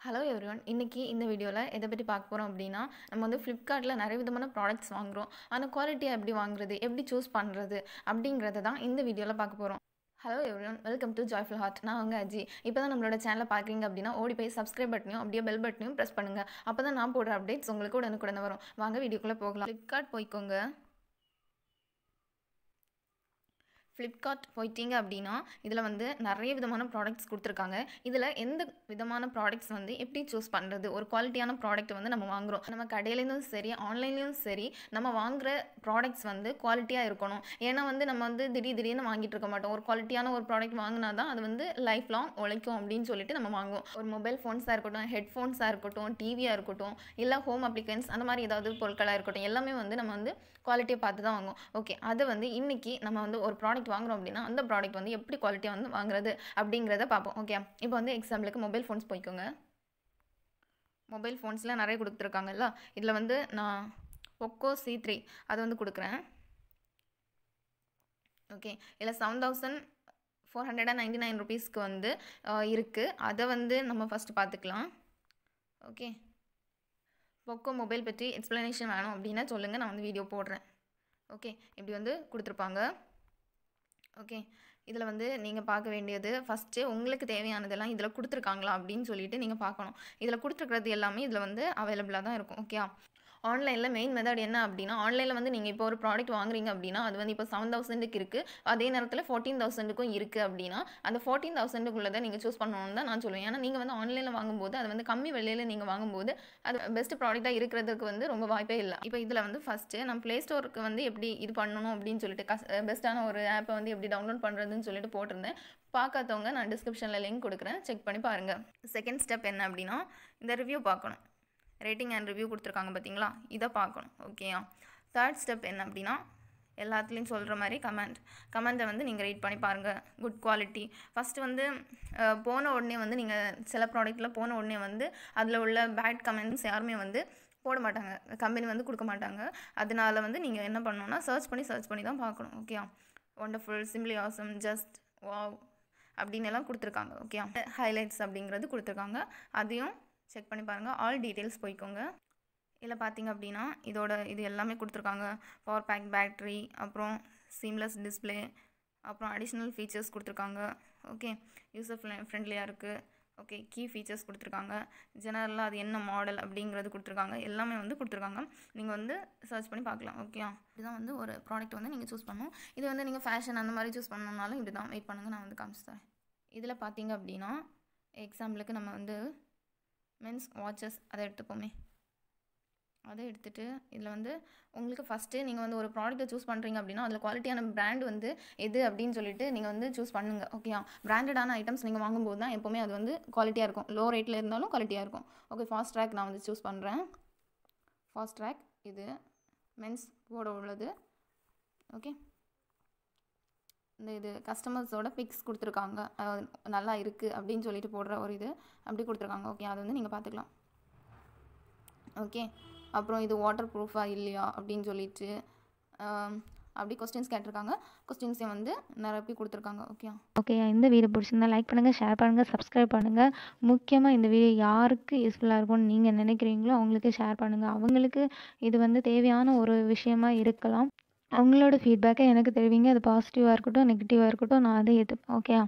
Hello every one இன்றைக்கி இந்த வீடியோவில் எதை பற்றி பார்க்க போகிறோம் அப்படின்னா நம்ம வந்து ஃப்ளிப்கார்ட்டில் நிறைய விதமான ப்ராடக்ட்ஸ் வாங்குகிறோம் ஆனால் குவாலிட்டியாக எப்படி வாங்குறது எப்படி சூஸ் பண்ணுறது அப்படிங்கிறத தான் இந்த வீடியோவில் பார்க்க போகிறோம் hello everyone welcome to joyful heart நான் அவங்க அஜி. இப்போ தான் நம்மளோட சேனலை பார்க்குறீங்க அப்படின்னா ஓடி போய் சப்ஸ்கிரைப் பட்டனையும் அப்படியே பெல் பட்டனையும் ப்ரெஸ் பண்ணுங்கள் அப்போ தான் நான் போடுற அப்டேட்ஸ் உங்களுக்கு உடனுக்குடனே வரும். வாங்க வீடியோக்குள்ளே போகலாம். ஃப்ளிப்கார்ட் போய்க்கோங்க. ஃப்ளிப்கார்ட் போயிட்டீங்க அப்படின்னா இதில் வந்து நிறைய விதமான ப்ராடக்ட்ஸ் கொடுத்துருக்காங்க. இதில் எந்த விதமான ப்ராடக்ட்ஸ் வந்து எப்படி சூஸ் பண்ணுறது ஒரு குவாலிட்டியான ப்ராடக்ட் வந்து நம்ம வாங்குகிறோம் நம்ம கடையிலேயும் சரி ஆன்லைன்லேயும் சரி நம்ம வாங்குகிற ப்ராடக்ட்ஸ் வந்து குவாலிட்டியாக இருக்கணும். ஏன்னா வந்து நம்ம வந்து திடீர் திடீர்னு வாங்கிட்டு இருக்க மாட்டோம். ஒரு குவாலிட்டியான ஒரு ப்ராடக்ட் வாங்கினா தான் அது வந்து லைஃப் லாங் உழைக்கும் அப்படின்னு சொல்லிட்டு நம்ம வாங்குவோம். ஒரு மொபைல் ஃபோன்ஸாக இருக்கட்டும் ஹெட்ஃபோன்ஸாக இருக்கட்டும் டிவியாக இருக்கட்டும் இல்லை ஹோம் அப்ளிகன்ஸ் அந்த மாதிரி ஏதாவது பொருட்களாக இருக்கட்டும் எல்லாமே வந்து நம்ம வந்து குவாலிட்டியை பார்த்து தான் வாங்குவோம். ஓகே அது வந்து இன்றைக்கி நம்ம வந்து ஒரு ப்ராடக்ட் வாங்குறோம் அப்படின்னா அந்த ப்ராடக்ட் வந்து எப்படி குவாலிட்டியாக வந்து வாங்குறது அப்படிங்கிறத பார்ப்போம். ஓகே இப்போ வந்து எக்ஸாம்பிளுக்கு மொபைல் ஃபோன்ஸ் போய்க்கோங்க. மொபைல் ஃபோன்ஸ்லாம் நிறைய கொடுத்துருக்காங்கல்ல? இதில் வந்து நான் பொக்கோ சி த்ரீ அதை வந்து கொடுக்குறேன். ஓகே இதில் seven thousand four hundred and ninety nine ருபீஸ்க்கு வந்து இருக்குது அதை வந்து நம்ம ஃபஸ்ட்டு பார்த்துக்கலாம். ஓகே பொக்கோ மொபைல் பற்றி எக்ஸ்ப்ளனேஷன் வேணும் அப்படின்னா சொல்லுங்கள் நான் வந்து வீடியோ போடுறேன். ஓகே இப்படி வந்து கொடுத்துருப்பாங்க. ஓகே. இதில் வந்து நீங்கள் பார்க்க வேண்டியது ஃபஸ்ட்டு உங்களுக்கு தேவையானதெல்லாம் இதில் கொடுத்துருக்காங்களா அப்படின்னு சொல்லிட்டு நீங்கள் பார்க்கணும் இதில் கொடுத்துருக்கிறது எல்லாமே இதில் வந்து அவைலபிளாக தான் இருக்கும். ஓகே ஆன்லைனில் மெயின் மெத்தட் என்ன அப்படின்னா ஆன்லைனில் வந்து நீங்கள் இப்போ ஒரு ப்ராடக்ட் வாங்குறீங்க அப்படின்னா அது வந்து இப்போ செவன் தௌசண்டுக்கு இருக்குது அதே நேரத்தில் ஃபோர்டீன் தௌசண்ட்டுக்கும் இருக்குது அப்படின்னா அந்த ஃபோர்டீன் தௌசண்ட்டுக்குள்ளதை நீங்கள் சூஸ் பண்ணணும்னு தான் நான் சொல்லுவேன். ஏன்னா நீங்கள் வந்து ஆன்லைனில் வாங்கும்போது அது வந்து கம்மி விலையில் நீங்கள் வாங்கும்போது அது பெஸ்ட் ப்ராடக்டாக இருக்கிறதுக்கு வந்து ரொம்ப வாய்ப்பே இல்லை. இப்போ இதில் வந்து ஃபஸ்ட்டு நம்ம ப்ளே ஸ்டோருக்கு வந்து எப்படி இது பண்ணணும் அப்படின்னு சொல்லிட்டு கஸ் பெஸ்ட்டான ஒரு ஆப்பை வந்து எப்படி டவுன்லோட் பண்ணுறதுன்னு சொல்லிட்டு போட்டிருந்தேன். பார்க்காதவங்க நான் டிஸ்கிரிப்ஷனில் லிங்க் கொடுக்குறேன். செக் பண்ணி பாருங்கள் செகண்ட் ஸ்டெப் என்ன அப்படின்னா இந்த ரிவ்யூ பார்க்கணும். ரேட்டிங் அண்ட் ரிவ்யூ கொடுத்துருக்காங்க பார்த்தீங்களா? இதை பார்க்கணும். ஓகேயா தேர்ட் ஸ்டெப் என்ன அப்படின்னா எல்லாத்துலேயும் சொல்கிற மாதிரி கமெண்ட் கமெண்ட்டை வந்து நீங்கள் ரீட் பண்ணி பாருங்கள் குட் குவாலிட்டி ஃபஸ்ட்டு வந்து போன உடனே வந்து நீங்கள் சில ப்ராடக்ட்டில் போன உடனே வந்து அதில் உள்ள பேட் கமெண்ட்ஸ் யாருமே வந்து போட மாட்டாங்க. கம்பெனி வந்து கொடுக்க மாட்டாங்க. அதனால வந்து நீங்கள் என்ன பண்ணணும்னா சர்ச் பண்ணி சர்ச் பண்ணி தான் பார்க்கணும். ஓகேயா wonderful simply awesome just wow அப்படின்னு எல்லாம் கொடுத்துருக்காங்க. ஓகே ஹைலைட்ஸ் அப்படிங்கிறது கொடுத்துருக்காங்க. அதையும் செக் பண்ணி பாருங்கள் ஆல் டீட்டெயில்ஸ் போய்க்கோங்க. இதில் பார்த்தீங்க அப்படின்னா இதோட இது எல்லாமே கொடுத்துருக்காங்க. பவர் பேக் பேட்ரி அப்புறம் சீம்லெஸ் டிஸ்பிளே அப்புறம் அடிஷ்னல் ஃபீச்சர்ஸ் கொடுத்துருக்காங்க. ஓகே யூஸர் ஃப்ரெண்ட்லியாக இருக்குது ஓகே கீ ஃபீச்சர்ஸ் கொடுத்துருக்காங்க. ஜெனரலாக அது என்ன மாடல் அப்படிங்கிறது கொடுத்துருக்காங்க. எல்லாமே வந்து கொடுத்துருக்காங்க. நீங்கள் வந்து சர்ச் பண்ணி பார்க்கலாம் ஓகே இதுதான் வந்து ஒரு ப்ராடக்ட் வந்து நீங்கள் சூஸ் பண்ணணும். இது வந்து நீங்கள் ஃபேஷன் அந்த மாதிரி சூஸ் பண்ணணுன்னாலும் இப்படி தான் வெயிட் பண்ணுங்கள் நான் வந்து காமிச்சு தரேன். இதில் பார்த்தீங்க அப்படின்னா எக்ஸாம்பிளுக்கு நம்ம வந்து மென்ஸ் வாட்சஸ் அதை எடுத்துப்போமே. அதை எடுத்துகிட்டு இதில் வந்து உங்களுக்கு ஃபஸ்ட்டு நீங்கள் வந்து ஒரு ப்ராடக்ட்டை சூஸ் பண்ணுறீங்க அப்படின்னா அதில் குவாலிட்டியான பிராண்ட் வந்து எது அப்படின்னு சொல்லிட்டு நீங்கள் வந்து சூஸ் பண்ணுங்கள் ஓகே பிராண்டடான ஐட்டம்ஸ் நீங்கள் வாங்கும்போது தான் எப்போவுமே அது வந்து குவாலிட்டியாக இருக்கும். லோ ரேட்டில் இருந்தாலும் குவாலிட்டியாக இருக்கும். ஓகே ஃபாஸ்ட் ட்ராக் நான் வந்து சூஸ் பண்ணுறேன் ஃபாஸ்ட் ட்ராக் இது மென்ஸ் போட உள்ளது. ஓகே இந்த இது கஸ்டமர்ஸோட பிக்ஸ் கொடுத்துருக்காங்க. நல்லா இருக்குது அப்படின்னு சொல்லிட்டு போடுற ஒரு இது அப்படி கொடுத்துருக்காங்க. ஓகே அதை வந்து நீங்கள் பார்த்துக்கலாம் ஓகே அப்புறம் இது வாட்டர் ப்ரூஃபாக இல்லையா அப்படின்னு சொல்லிட்டு அப்படி கொஸ்டின்ஸ் கேட்டிருக்காங்க. கொஸ்டின்ஸை வந்து நிரப்பி கொடுத்துருக்காங்க. ஓகே ஓகே இந்த வீடியோ பிடிச்சிருந்தா லைக் பண்ணுங்கள் ஷேர் பண்ணுங்கள் சப்ஸ்கிரைப் பண்ணுங்கள் முக்கியமாக இந்த வீடியோ யாருக்கு யூஸ்ஃபுல்லாக இருக்கும்னு நீங்கள் நினைக்கிறீங்களோ அவங்களுக்கு ஷேர் பண்ணுங்கள் அவங்களுக்கு இது வந்து தேவையான ஒரு விஷயமா இருக்கலாம். அவங்களோட ஃபீட்பேக்கை எனக்கு தெரிவிங்க. அது பாசிட்டிவாக இருக்கட்டும் நெகட்டிவாக இருக்கட்டும் நான் அதை ஏற்றுப்பேன் ஓகே